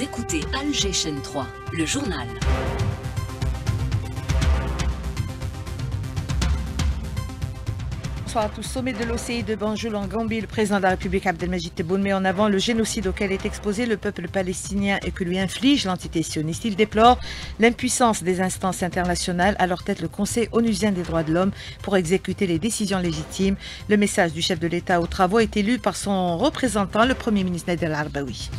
Écoutez Alger Chaîne 3, le journal. Bonsoir à tous. Sommet de l'OCI de Banjul en Gambie, le président de la République Abdelmajid Tebboune met en avant le génocide auquel est exposé le peuple palestinien et que lui inflige l'entité sioniste. Il déplore l'impuissance des instances internationales, à leur tête le Conseil onusien des droits de l'homme, pour exécuter les décisions légitimes. Le message du chef de l'État aux travaux est élu par son représentant, le Premier ministre Nader Arbaoui.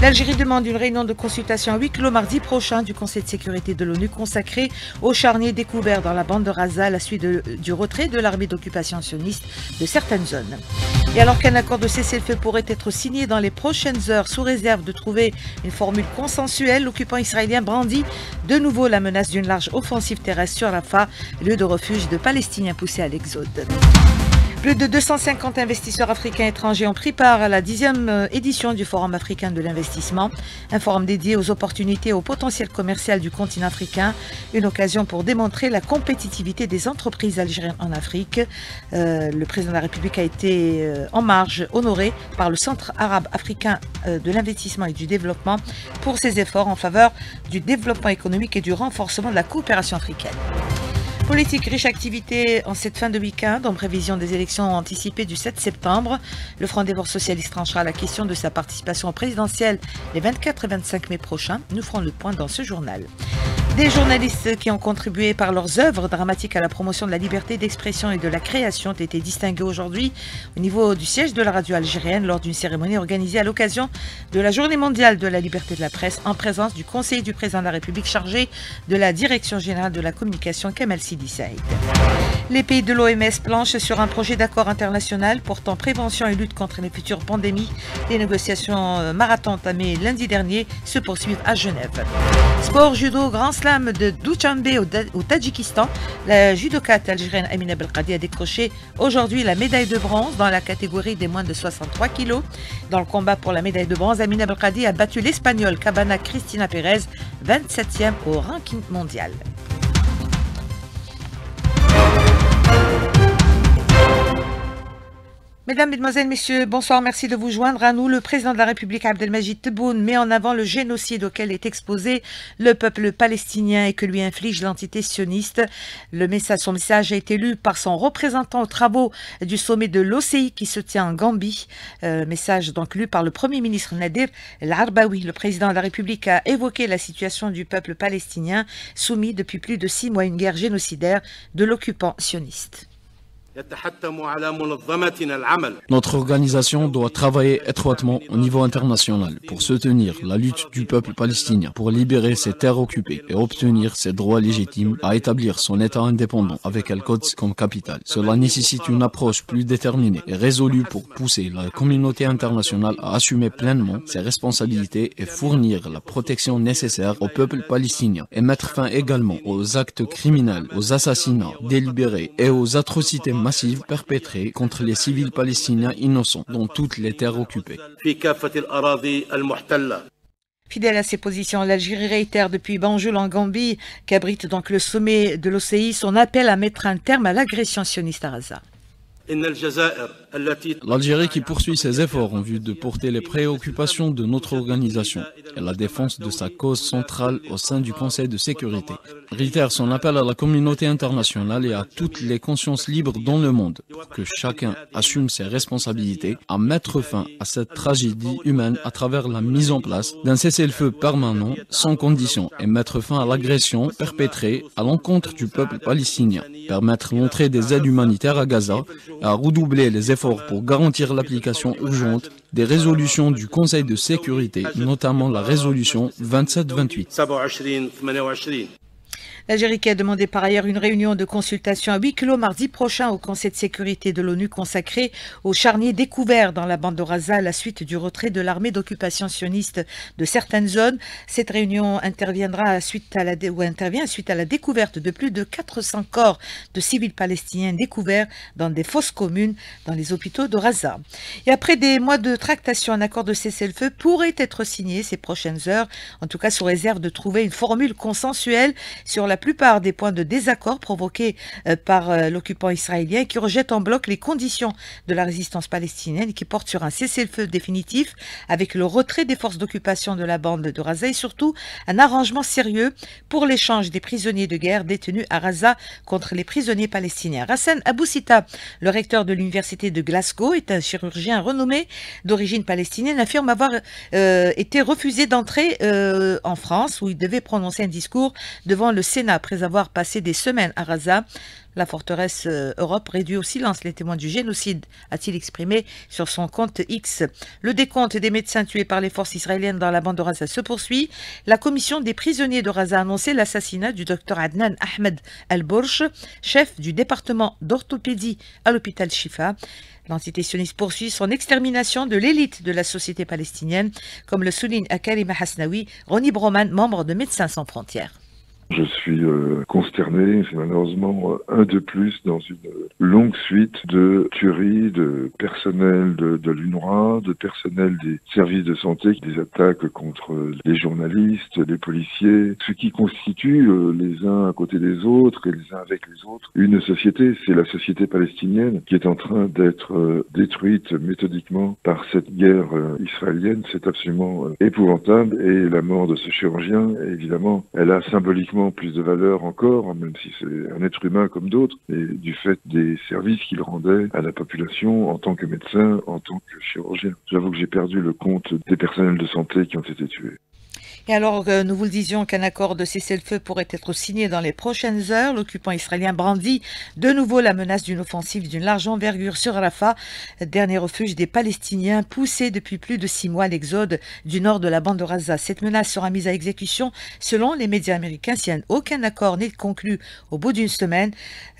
L'Algérie demande une réunion de consultation à huis clos mardi prochain du Conseil de sécurité de l'ONU consacrée aux charniers découverts dans la bande de Raza à la suite du retrait de l'armée d'occupation de certaines zones. Et alors qu'un accord de cessez-le-feu pourrait être signé dans les prochaines heures sous réserve de trouver une formule consensuelle, l'occupant israélien brandit de nouveau la menace d'une large offensive terrestre sur Rafah, lieu de refuge de Palestiniens poussés à l'exode. Plus de 250 investisseurs africains étrangers ont pris part à la dixième euh, édition du Forum africain de l'investissement, un forum dédié aux opportunités et au potentiel commercial du continent africain, une occasion pour démontrer la compétitivité des entreprises algériennes en Afrique. Euh, le président de la République a été euh, en marge honoré par le Centre arabe africain de l'investissement et du développement pour ses efforts en faveur du développement économique et du renforcement de la coopération africaine. Politique riche activité en cette fin de week-end, en prévision des élections anticipées du 7 septembre. Le Front des Voix socialistes tranchera la question de sa participation présidentielle les 24 et 25 mai prochains. Nous ferons le point dans ce journal. Des journalistes qui ont contribué par leurs œuvres dramatiques à la promotion de la liberté d'expression et de la création ont été distingués aujourd'hui au niveau du siège de la radio algérienne lors d'une cérémonie organisée à l'occasion de la Journée mondiale de la liberté de la presse en présence du conseiller du président de la République chargé de la Direction générale de la communication Kamal Sidi Saïd. Les pays de l'OMS planchent sur un projet d'accord international portant prévention et lutte contre les futures pandémies. Les négociations marathon entamées lundi dernier se poursuivent à Genève. Sport judo grand de Douchambe au, Tadjikistan. La judokate algérienne Amina Belkadi a décroché aujourd'hui la médaille de bronze dans la catégorie des moins de 63 kg. Dans le combat pour la médaille de bronze, Amina Belkadi a battu l'Espagnole Cabana Cristina Pérez, 27e au ranking mondial. Mesdames, Mesdemoiselles, Messieurs, bonsoir, merci de vous joindre à nous. Le président de la République, Abdelmajid Tebboune, met en avant le génocide auquel est exposé le peuple palestinien et que lui inflige l'entité sioniste. Le message, son message a été lu par son représentant aux travaux du sommet de l'OCI qui se tient en Gambie. Euh, message donc lu par le Premier ministre Nadir El-Arbaoui. Le président de la République a évoqué la situation du peuple palestinien soumis depuis plus de six mois à une guerre génocidaire de l'occupant sioniste. Notre organisation doit travailler étroitement au niveau international pour soutenir la lutte du peuple palestinien pour libérer ses terres occupées et obtenir ses droits légitimes à établir son État indépendant avec Al-Quds comme capitale. Cela nécessite une approche plus déterminée et résolue pour pousser la communauté internationale à assumer pleinement ses responsabilités et fournir la protection nécessaire au peuple palestinien et mettre fin également aux actes criminels, aux assassinats délibérés et aux atrocités massive perpétrée contre les civils palestiniens innocents dans toutes les terres occupées. Fidèle à ses positions, l'Algérie réitère depuis Banjul en Gambie, qu'abrite donc le sommet de l'OCI, son appel à mettre un terme à l'agression sioniste à Gaza. L'Algérie qui poursuit ses efforts en vue de porter les préoccupations de notre organisation et la défense de sa cause centrale au sein du Conseil de sécurité. Réitère son appel à la communauté internationale et à toutes les consciences libres dans le monde pour que chacun assume ses responsabilités à mettre fin à cette tragédie humaine à travers la mise en place d'un cessez-le-feu permanent sans condition et mettre fin à l'agression perpétrée à l'encontre du peuple palestinien, permettre l'entrée des aides humanitaires à Gaza à redoubler les efforts pour garantir l'application urgente des résolutions du Conseil de sécurité, notamment la résolution 2728. L'Algérie qui a demandé par ailleurs une réunion de consultation à huis clos mardi prochain au Conseil de sécurité de l'ONU consacré aux charniers découverts dans la bande de Raza à la suite du retrait de l'armée d'occupation sioniste de certaines zones. Cette réunion interviendra suite à la ou intervient suite à la découverte de plus de 400 corps de civils palestiniens découverts dans des fosses communes dans les hôpitaux de Raza. Et après des mois de tractation, un accord de cessez-le-feu pourrait être signé ces prochaines heures, en tout cas sous réserve de trouver une formule consensuelle sur la plupart des points de désaccord provoqués euh, par euh, l'occupant israélien qui rejette en bloc les conditions de la résistance palestinienne qui porte sur un cessez-le-feu définitif avec le retrait des forces d'occupation de la bande de Raza et surtout un arrangement sérieux pour l'échange des prisonniers de guerre détenus à Raza contre les prisonniers palestiniens. Hassan Aboussita, le recteur de l'université de Glasgow, est un chirurgien renommé d'origine palestinienne, affirme avoir euh, été refusé d'entrer en France où il devait prononcer un discours devant le Après avoir passé des semaines à Raza. La forteresse euh, Europe réduit au silence les témoins du génocide, a-t-il exprimé sur son compte X. Le décompte des médecins tués par les forces israéliennes dans la bande de Raza se poursuit. La commission des prisonniers de Raza a annoncé l'assassinat du docteur Adnan Ahmed Al-Bourch, chef du département d'orthopédie à l'hôpital Shifa. L'entité sioniste poursuit son extermination de l'élite de la société palestinienne, comme le souligne Akarima Hasnaoui, Ronnie Broman, membre de Médecins sans frontières. Je suis euh, consterné, c'est malheureusement un de plus dans une longue suite de tueries de personnel de, de l'UNRWA, de personnel des services de santé, des attaques contre les journalistes, les policiers, ce qui constitue euh, les uns à côté des autres et les uns avec les autres une société. C'est la société palestinienne qui est en train d'être euh, détruite méthodiquement par cette guerre israélienne. C'est absolument épouvantable et la mort de ce chirurgien, évidemment, elle a symboliquement plus de valeur encore, même si c'est un être humain comme d'autres, et du fait des services qu'il rendait à la population en tant que médecin, en tant que chirurgien. J'avoue que j'ai perdu le compte des personnels de santé qui ont été tués. Et alors, euh, nous vous le disions qu'un accord de cessez-le-feu pourrait être signé dans les prochaines heures. L'occupant israélien brandit de nouveau la menace d'une offensive d'une large envergure sur Rafah, dernier refuge des Palestiniens, poussé depuis plus de six mois à l'exode du nord de la bande de Gaza. Cette menace sera mise à exécution selon les médias américains si aucun accord n'est conclu au bout d'une semaine.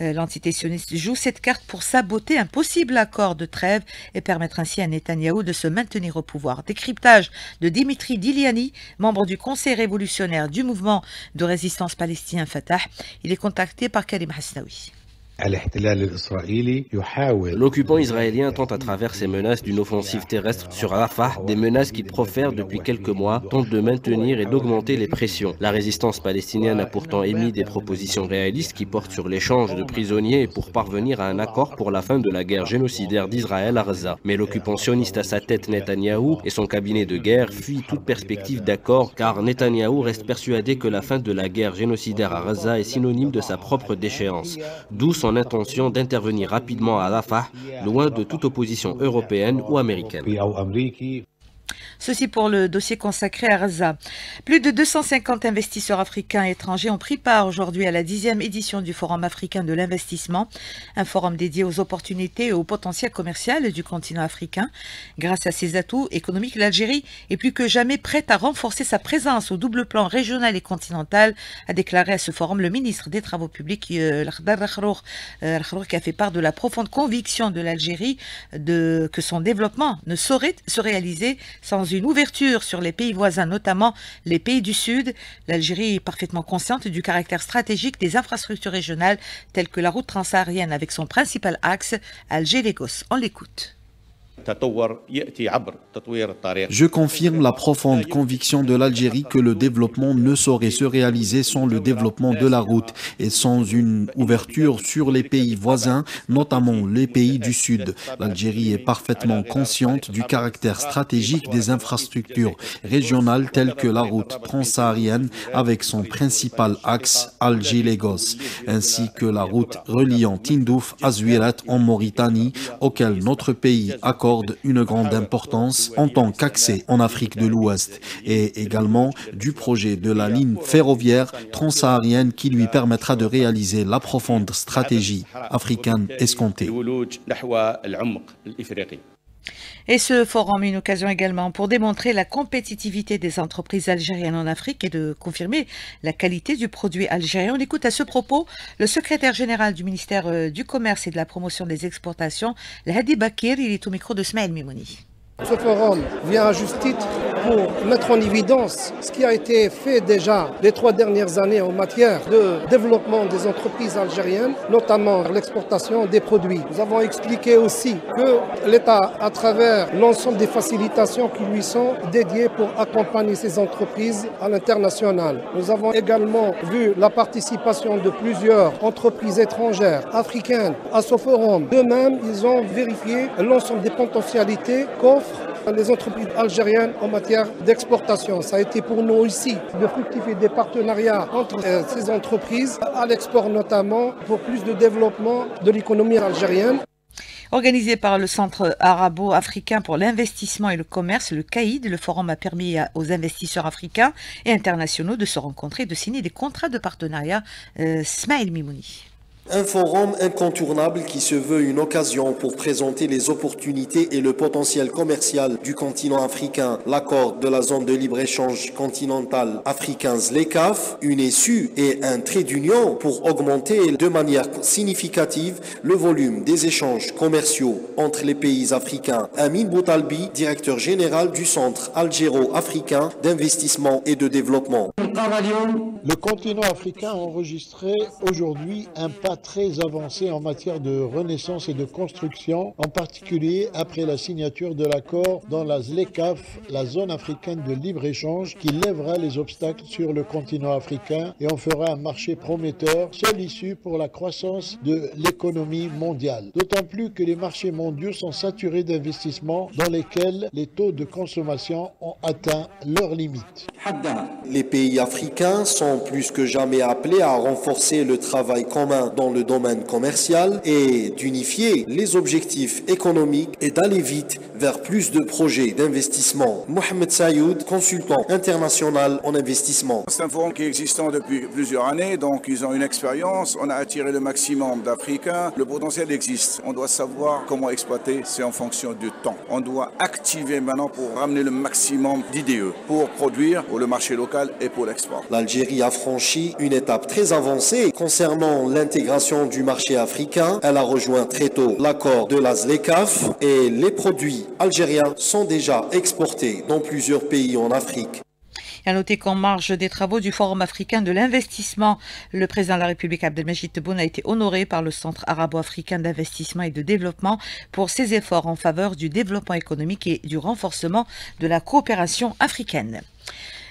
Euh, l'entité sioniste joue cette carte pour saboter un possible accord de trêve et permettre ainsi à Netanyahou de se maintenir au pouvoir. Décryptage de Dimitri Diliani, membre du Conseil révolutionnaire du mouvement de résistance palestinien Fatah. Il est contacté par Karim Hasnaoui. L'occupant israélien tente à travers ses menaces d'une offensive terrestre sur Rafah, des menaces qu'il profère depuis quelques mois, tente de maintenir et d'augmenter les pressions. La résistance palestinienne a pourtant émis des propositions réalistes qui portent sur l'échange de prisonniers pour parvenir à un accord pour la fin de la guerre génocidaire d'Israël à Gaza. Mais l'occupant sioniste à sa tête Netanyahou et son cabinet de guerre fuient toute perspective d'accord car Netanyahou reste persuadé que la fin de la guerre génocidaire à Gaza est synonyme de sa propre déchéance. Intention d'intervenir rapidement à Rafah, loin de toute opposition européenne ou américaine. Ceci pour le dossier consacré à Raza. Plus de 250 investisseurs africains et étrangers ont pris part aujourd'hui à la dixième édition du Forum africain de l'investissement, un forum dédié aux opportunités et au potentiel commercial du continent africain. Grâce à ses atouts économiques, l'Algérie est plus que jamais prête à renforcer sa présence au double plan régional et continental, a déclaré à ce forum le ministre des Travaux publics, euh, euh qui a fait part de la profonde conviction de l'Algérie que son développement ne saurait se réaliser sans une ouverture sur les pays voisins, notamment les pays du Sud. L'Algérie est parfaitement consciente du caractère stratégique des infrastructures régionales telles que la route transsaharienne avec son principal axe Alger-Lagos. On l'écoute. Je confirme la profonde conviction de l'Algérie que le développement ne saurait se réaliser sans le développement de la route et sans une ouverture sur les pays voisins, notamment les pays du Sud. L'Algérie est parfaitement consciente du caractère stratégique des infrastructures régionales telles que la route transsaharienne avec son principal axe Alger-Lagos, ainsi que la route reliant Tindouf à Zouirat en Mauritanie, auquel notre pays accorde une grande importance en tant qu'accès en Afrique de l'Ouest et également du projet de la ligne ferroviaire transsaharienne qui lui permettra de réaliser la profonde stratégie africaine escomptée. Et ce forum est une occasion également pour démontrer la compétitivité des entreprises algériennes en Afrique et de confirmer la qualité du produit algérien. On écoute à ce propos le secrétaire général du ministère euh, du Commerce et de la Promotion des Exportations, Hadi Bakir. Il est au micro de Smaël Mimouni. Ce forum vient à juste titre pour mettre en évidence ce qui a été fait déjà les trois dernières années en matière de développement des entreprises algériennes, notamment l'exportation des produits. Nous avons expliqué aussi que l'État, à travers l'ensemble des facilitations qui lui sont dédiées pour accompagner ces entreprises à l'international. Nous avons également vu la participation de plusieurs entreprises étrangères, africaines, à ce forum. De même, ils ont vérifié l'ensemble des potentialités qu'offrent les entreprises algériennes en matière d'exportation. Ça a été pour nous ici de fructifier des partenariats entre euh, ces entreprises, à l'export notamment, pour plus de développement de l'économie algérienne. Organisé par le Centre arabo-africain pour l'investissement et le commerce, le CAID, le forum a permis aux investisseurs africains et internationaux de se rencontrer et de signer des contrats de partenariat. Euh, Smaïl Mimouni. Un forum incontournable qui se veut une occasion pour présenter les opportunités et le potentiel commercial du continent africain. L'accord de la zone de libre-échange continentale africaine ZLECAF, une issue et un trait d'union pour augmenter de manière significative le volume des échanges commerciaux entre les pays africains. Amin Boutalbi, directeur général du Centre algéro-africain d'investissement et de développement. Le continent africain a enregistré aujourd'hui un pas très avancé en matière de renaissance et de construction, en particulier après la signature de l'accord dans la ZLECAF, la zone africaine de libre-échange, qui lèvera les obstacles sur le continent africain et en fera un marché prometteur, seule issue pour la croissance de l'économie mondiale. D'autant plus que les marchés mondiaux sont saturés d'investissements dans lesquels les taux de consommation ont atteint leurs limites. Les pays africains sont plus que jamais appelés à renforcer le travail commun dans le domaine commercial et d'unifier les objectifs économiques et d'aller vite vers plus de projets d'investissement. Mohamed Sayoud, consultant international en investissement. C'est un forum qui est existant depuis plusieurs années, donc ils ont une expérience. On a attiré le maximum d'Africains. Le potentiel existe. On doit savoir comment exploiter. C'est en fonction du temps. On doit activer maintenant pour ramener le maximum d'IDE pour produire pour le marché local et pour l'export. L'Algérie a franchi une étape très avancée concernant l'intégration du marché africain. Elle a rejoint très tôt l'accord de la ZLECAF et les produits algériens sont déjà exportés dans plusieurs pays en Afrique. À noter qu'en marge des travaux du Forum africain de l'investissement, le président de la République Abdelmajid Tebboune a été honoré par le Centre arabo-africain d'investissement et de développement pour ses efforts en faveur du développement économique et du renforcement de la coopération africaine.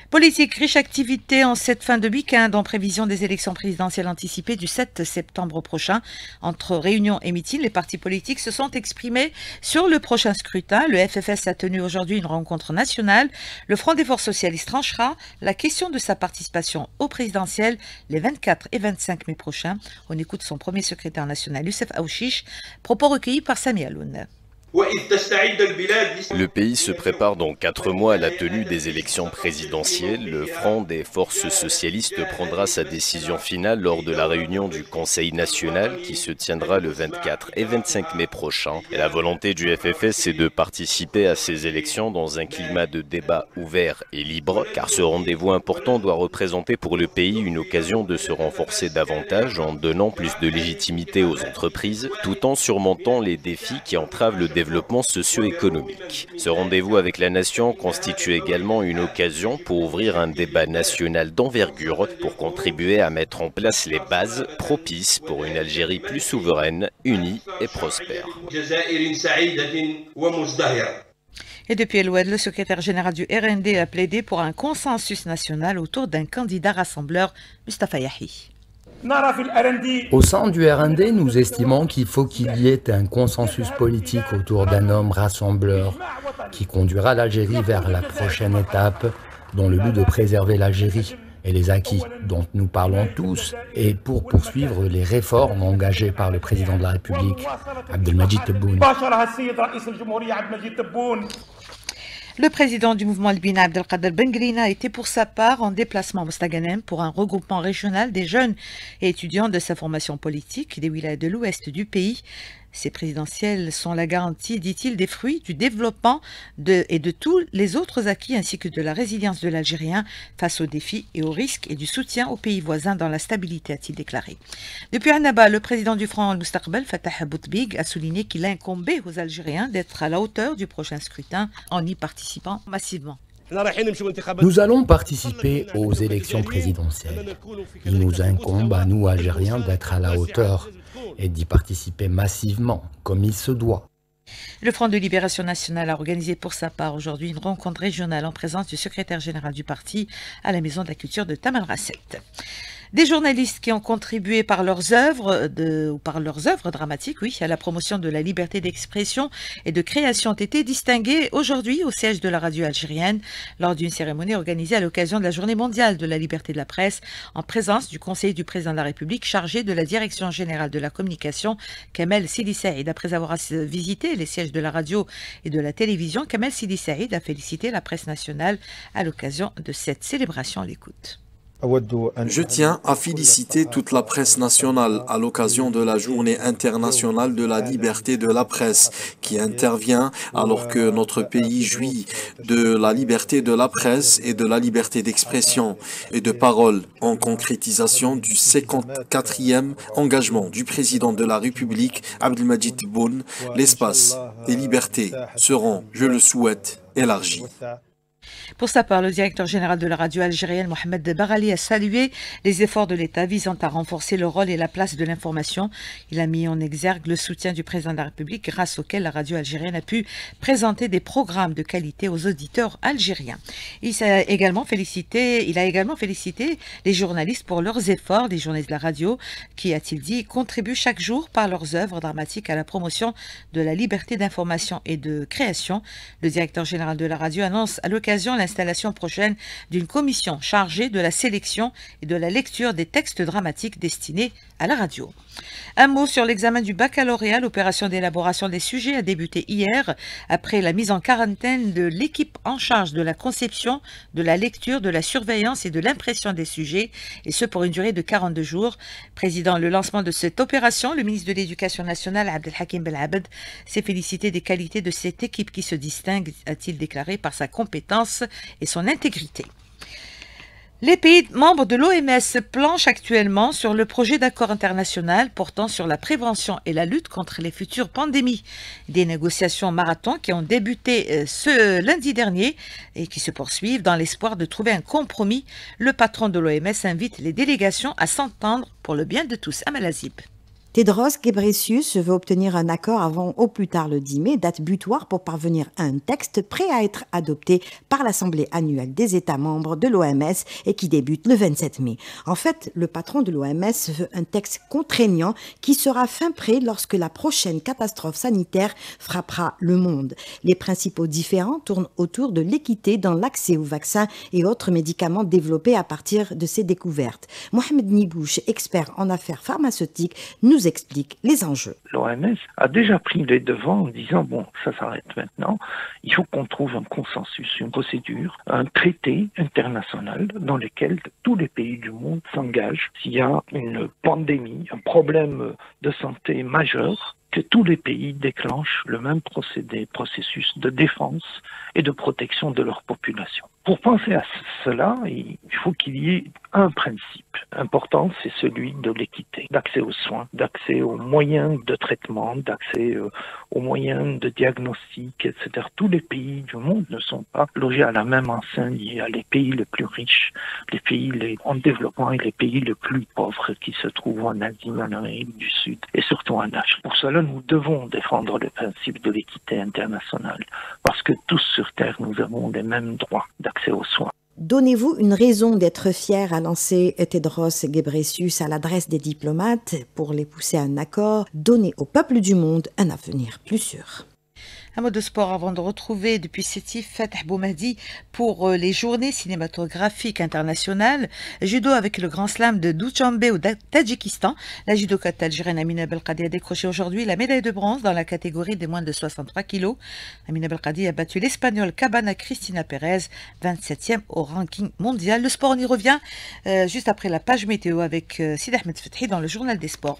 Politique, riche activité en cette fin de week-end en prévision des élections présidentielles anticipées du 7 septembre prochain. Entre réunions et meetings, les partis politiques se sont exprimés sur le prochain scrutin. Le FFS a tenu aujourd'hui une rencontre nationale. Le Front des forces socialistes tranchera la question de sa participation au présidentiel les 24 et 25 mai prochains. On écoute son premier secrétaire national, Youssef Aouchiche, propos recueillis par Sami Aloun. Le pays se prépare dans quatre mois à la tenue des élections présidentielles. Le Front des forces socialistes prendra sa décision finale lors de la réunion du Conseil national qui se tiendra le 24 et 25 mai prochain. La volonté du FFS est de participer à ces élections dans un climat de débat ouvert et libre, car ce rendez-vous important doit représenter pour le pays une occasion de se renforcer davantage en donnant plus de légitimité aux entreprises, tout en surmontant les défis qui entravent le développement développement socio-économique. Ce rendez-vous avec la nation constitue également une occasion pour ouvrir un débat national d'envergure pour contribuer à mettre en place les bases propices pour une Algérie plus souveraine, unie et prospère. Et depuis Eloued, le secrétaire général du RND a plaidé pour un consensus national autour d'un candidat rassembleur, Mustafa Yahi. Au sein du RND, nous estimons qu'il faut qu'il y ait un consensus politique autour d'un homme rassembleur qui conduira l'Algérie vers la prochaine étape dans le but de préserver l'Algérie et les acquis dont nous parlons tous et pour poursuivre les réformes engagées par le président de la République, Abdelmajid Tebboune. Le président du mouvement albina Abdelkader Bengrina a été pour sa part en déplacement au Mostaganem pour un regroupement régional des jeunes et étudiants de sa formation politique des wilayas de l'ouest du pays. Ces présidentielles sont la garantie, dit-il, des fruits du développement et de tous les autres acquis ainsi que de la résilience de l'Algérien face aux défis et aux risques et du soutien aux pays voisins dans la stabilité, a-t-il déclaré. Depuis Annaba, le président du Front al-Mustaqbal, Fatah Boutbig, a souligné qu'il incombait aux Algériens d'être à la hauteur du prochain scrutin en y participant massivement. Nous allons participer aux élections présidentielles. Il nous incombe à nous, Algériens, d'être à la hauteur et d'y participer massivement, comme il se doit. Le Front de Libération Nationale a organisé pour sa part aujourd'hui une rencontre régionale en présence du secrétaire général du parti à la Maison de la Culture de Tamanrasset. Des journalistes qui ont contribué par leurs œuvres, de, ou par leurs œuvres dramatiques, oui, à la promotion de la liberté d'expression et de création ont été distingués aujourd'hui au siège de la radio algérienne lors d'une cérémonie organisée à l'occasion de la Journée mondiale de la liberté de la presse en présence du conseiller du président de la République chargé de la direction générale de la communication, Kamel Sidi Saïd. Après avoir visité les sièges de la radio et de la télévision, Kamel Sidi Saïd a félicité la presse nationale à l'occasion de cette célébration. L'écoute. Je tiens à féliciter toute la presse nationale à l'occasion de la journée internationale de la liberté de la presse qui intervient alors que notre pays jouit de la liberté de la presse et de la liberté d'expression et de parole en concrétisation du 54e engagement du président de la République Abdelmajid Tebboune. L'espace des libertés seront, je le souhaite, élargis. Pour sa part, le directeur général de la radio algérienne, Mohamed Barali, a salué les efforts de l'État visant à renforcer le rôle et la place de l'information. Il a mis en exergue le soutien du président de la République grâce auquel la radio algérienne a pu présenter des programmes de qualité aux auditeurs algériens. Il a également félicité, il a également félicité les journalistes pour leurs efforts, les journalistes de la radio qui, a-t-il dit, contribuent chaque jour par leurs œuvres dramatiques à la promotion de la liberté d'information et de création. Le directeur général de la radio annonce à l'occasion la l'installation prochaine d'une commission chargée de la sélection et de la lecture des textes dramatiques destinés à la radio. Un mot sur l'examen du baccalauréat. L'opération d'élaboration des sujets a débuté hier après la mise en quarantaine de l'équipe en charge de la conception, de la lecture, de la surveillance et de l'impression des sujets, et ce pour une durée de 42 jours. Président le lancement de cette opération, le ministre de l'Éducation nationale, Abdelhakim Belabed, s'est félicité des qualités de cette équipe qui se distingue, a-t-il déclaré, par sa compétence et son intégrité. Les pays membres de l'OMS planchent actuellement sur le projet d'accord international portant sur la prévention et la lutte contre les futures pandémies. Des négociations marathon qui ont débuté euh, ce lundi dernier et qui se poursuivent dans l'espoir de trouver un compromis. Le patron de l'OMS invite les délégations à s'entendre pour le bien de tous. Amalazib. Tedros Ghebreyesus veut obtenir un accord avant au plus tard le 10 mai, date butoir pour parvenir à un texte prêt à être adopté par l'Assemblée annuelle des États membres de l'OMS et qui débute le 27 mai. En fait, le patron de l'OMS veut un texte contraignant qui sera fin prêt lorsque la prochaine catastrophe sanitaire frappera le monde. Les principaux différents tournent autour de l'équité dans l'accès aux vaccins et autres médicaments développés à partir de ces découvertes. Mohamed Nibouche, expert en affaires pharmaceutiques, explique les enjeux. L'OMS a déjà pris les devants en disant bon, ça s'arrête maintenant. Il faut qu'on trouve un consensus, une procédure, un traité international dans lequel tous les pays du monde s'engagent s'il y a une pandémie, un problème de santé majeur que tous les pays déclenchent le même procédé, processus de défense et de protection de leur population. Pour penser à cela, il faut qu'il y ait un principe important, c'est celui de l'équité, d'accès aux soins, d'accès aux moyens de traitement, d'accès euh, aux moyens de diagnostic, etc. Tous les pays du monde ne sont pas logés à la même enseigne. Il y a les pays les plus riches, les pays les, en développement et les pays les plus pauvres qui se trouvent en Asie, en Amérique du Sud et surtout en Asie. Pour cela, nous devons défendre le principe de l'équité internationale parce que tous sur Terre, nous avons les mêmes droits d'accès aux soins. Donnez-vous une raison d'être fier, à lancer Tedros Ghebreyesus à l'adresse des diplomates pour les pousser à un accord, donner au peuple du monde un avenir plus sûr. Un mot de sport avant de retrouver depuis Sétif Fatah Boumadi pour euh, les journées cinématographiques internationales. Judo avec le Grand Slam de Dushanbe au Tadjikistan. La judokate algérienne Amina Belkadi a décroché aujourd'hui la médaille de bronze dans la catégorie des moins de 63 kilos. Amina Belkadi a battu l'Espagnole Cabana Cristina Pérez, 27e au ranking mondial. Le sport, on y revient euh, juste après la page météo avec euh, Sid Ahmed Fethi dans le journal des sports.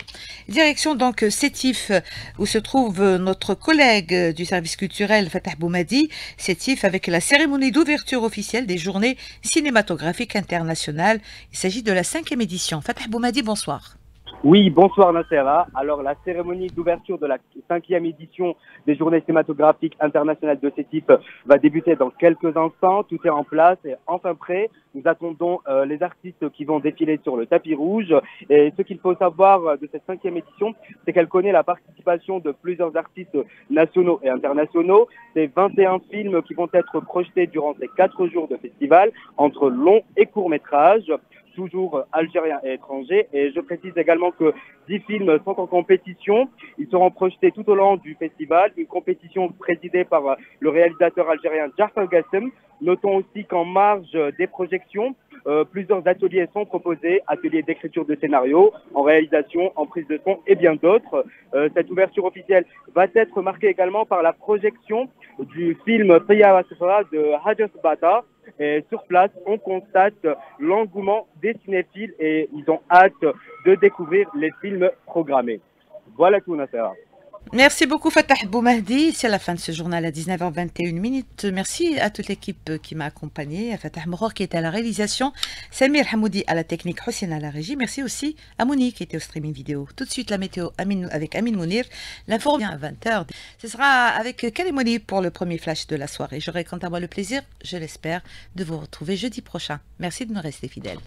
Direction donc Sétif où se trouve notre collègue du service culturel Fatah Boumadi, Sétif avec la cérémonie d'ouverture officielle des journées cinématographiques internationales. Il s'agit de la cinquième édition. Fatah Boumadi, bonsoir. Oui, bonsoir Nassera. Alors la cérémonie d'ouverture de la cinquième édition des journées cinématographiques internationales de CETIP va débuter dans quelques instants. Tout est en place et enfin prêt. Nous attendons euh, les artistes qui vont défiler sur le tapis rouge. Et ce qu'il faut savoir euh, de cette cinquième édition, c'est qu'elle connaît la participation de plusieurs artistes nationaux et internationaux. C'est 21 films qui vont être projetés durant ces quatre jours de festival entre long et court métrage toujours algériens et étrangers. Et je précise également que 10 films sont en compétition. Ils seront projetés tout au long du festival, une compétition présidée par le réalisateur algérien Jafar Gassem. Notons aussi qu'en marge des projections, euh, plusieurs ateliers sont proposés, ateliers d'écriture de scénario, en réalisation, en prise de son et bien d'autres. Euh, cette ouverture officielle va être marquée également par la projection du film Priya de Hajar Bata, et sur place, on constate l'engouement des cinéphiles et ils ont hâte de découvrir les films programmés. Voilà tout, Nasser. Merci beaucoup Fatah Boumahdi. C'est la fin de ce journal à 19h21 minutes. Merci à toute l'équipe qui m'a accompagné, à Fatah Mouror qui était à la réalisation, Samir Hamoudi à la technique, Hussein à la régie. Merci aussi à Monique qui était au streaming vidéo. Tout de suite la météo avec Amin Mounir. L'info revient à 20h. Ce sera avec Kalimoni pour le premier flash de la soirée. J'aurai quant à moi le plaisir, je l'espère, de vous retrouver jeudi prochain. Merci de nous rester fidèles.